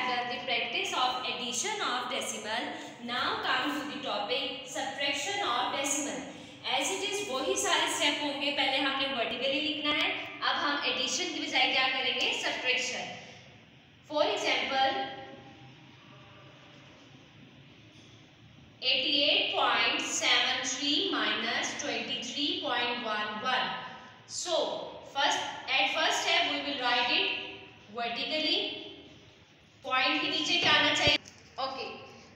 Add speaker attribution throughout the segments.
Speaker 1: have done the practice of addition of decimal. Now come to the topic subtraction of decimal. As it is वही सारे step होंगे पहले हमने vertically लिखना है अब हम एडिशन की बजाय क्या करेंगे subtraction for example 88.73 minus 23.11 so first at first step we will write it vertically point के नीचे क्या आना चाहिए? ओके okay,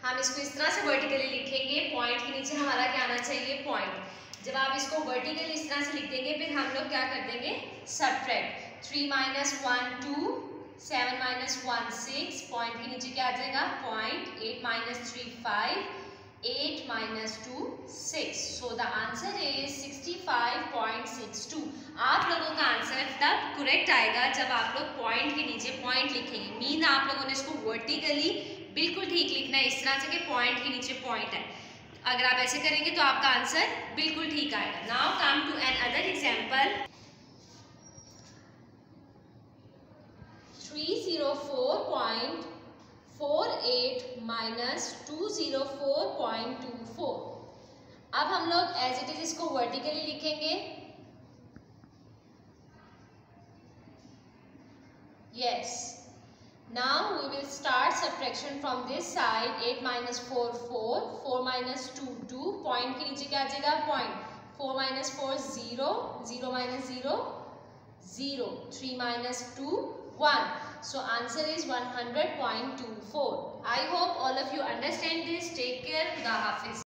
Speaker 1: हम इसको इस तरह से वर्टिकली लिखेंगे पॉइंट के नीचे हमारा क्या आना चाहिए? पॉइंट जब आप इसको वर्टिकली इस तरह से लिख देंगे फिर हम लोग क्या कर देंगे? Subtract three minus one two seven minus one six point के नीचे क्या आ जाएगा? Point eight minus three five 8 minus 2 6 so the answer is 65.62 आप लोगों का आंसर तब करेक्ट आएगा जब आप लोग पॉइंट के नीचे पॉइंट लिखेंगे। मीन आप लोगों ने इसको वर्टिकली बिल्कुल ठीक लिखना है। इस तरह से कि पॉइंट के नीचे पॉइंट है। अगर आप ऐसे करेंगे तो आपका आंसर बिल्कुल ठीक आएगा। Now come to another example three zero four point four eight minus two zero four point two four अब हम लोग एज इट इज़ इसको वर्टिकली लिखेंगे। Yes Now we will start subtraction from this side eight minus four four four minus two two point के नीचे क्या आ जाएगा point four minus four zero zero minus zero zero three minus two 1. So answer is 100.24. I hope all of you understand this. Take care. The Hafiz.